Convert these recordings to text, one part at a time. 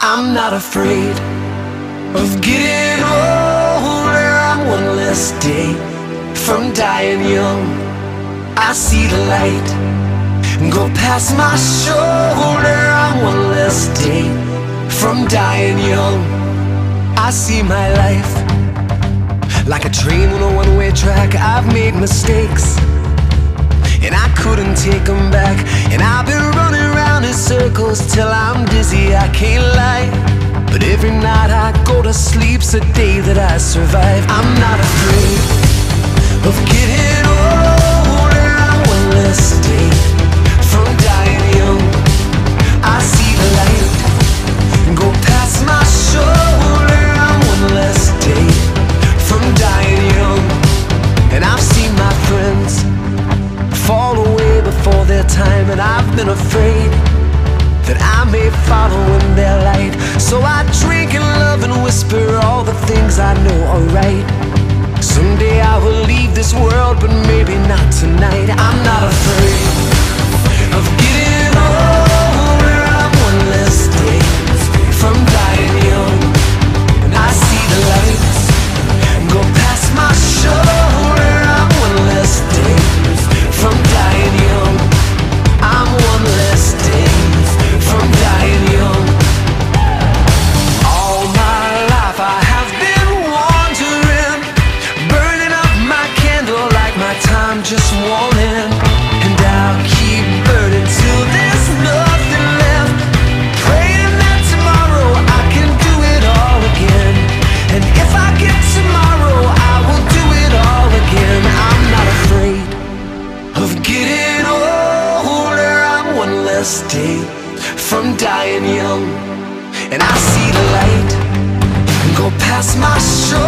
I'm not afraid of getting older. I'm one less day from dying young. I see the light go past my shoulder. I'm one less day from dying young. I see my life like a train on a one-way track. I've made mistakes and I couldn't take them back. And I've been running around in circles till I'm dizzy. I can't lie. But every night I go to sleep's a day that I survive. I'm not afraid of getting older. I'm one less day from dying young. I see the light go past my shoulder. I'm one less day from dying young. And I've seen my friends fall away before their time, and I've been afraid that I may follow in their light. So I drink and love and whisper all the things I know are right. Someday I will leave this world, but maybe not tonight. I'm not afraid past my.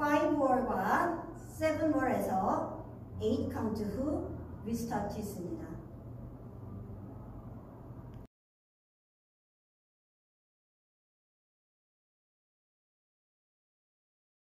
5 월과 7 월에서 8 카운트 후 리스타트 했습니다.